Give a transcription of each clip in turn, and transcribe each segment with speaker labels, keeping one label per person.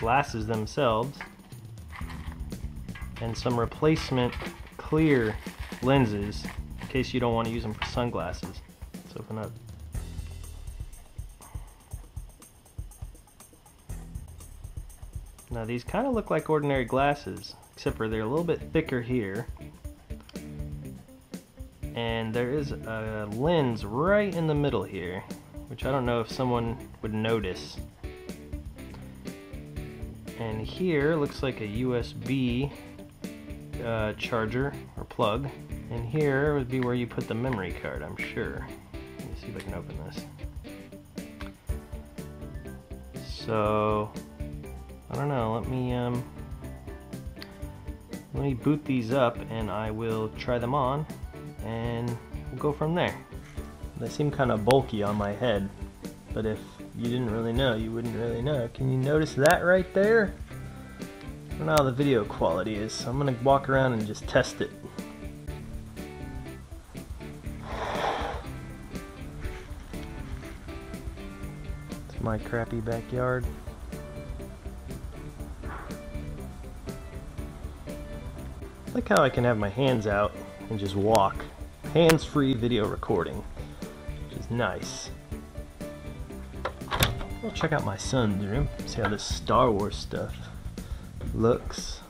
Speaker 1: glasses themselves and some replacement clear lenses in case you don't want to use them for sunglasses. Let's open up. Now these kind of look like ordinary glasses, except for they're a little bit thicker here. And there is a lens right in the middle here, which I don't know if someone would notice. And here looks like a USB uh, charger or plug. And here would be where you put the memory card, I'm sure. Let me see if I can open this. So I don't know. Let me um, let me boot these up, and I will try them on, and we'll go from there. They seem kind of bulky on my head, but if you didn't really know, you wouldn't really know. Can you notice that right there? I don't know how the video quality is, so I'm gonna walk around and just test it. It's my crappy backyard. like how I can have my hands out and just walk. Hands-free video recording, which is nice. I'll check out my son's room, see how this Star Wars stuff looks.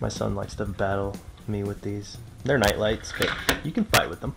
Speaker 1: My son likes to battle me with these. They're night lights, but you can fight with them.